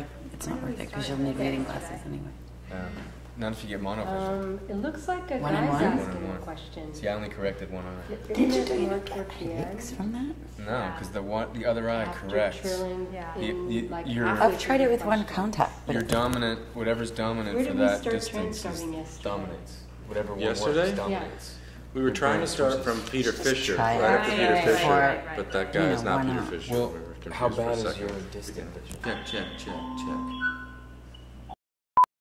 like, it's not worth it because you'll need reading glasses anyway. Um, Not if you get monovision. Um, it looks like a One guy's one? asking One and a one. question. See, I only corrected one eye. Isn't Did you it do you more get towards the end? headaches from that? No, because the one, the other eye After corrects. trilling Yeah. in, You- you- like, you're- I've tried it the with one contact, but Your dominant, whatever's dominant for that distance is starting dominates. Whatever one Yesterday? works dominates. We were trying to start from Peter Fisher, try it. right after Peter right, Fisher, right, right. but that You guy know, is not why Peter not? Fisher. Well, We were confused how for a bad is second. your distant vision? Check, check, check, check.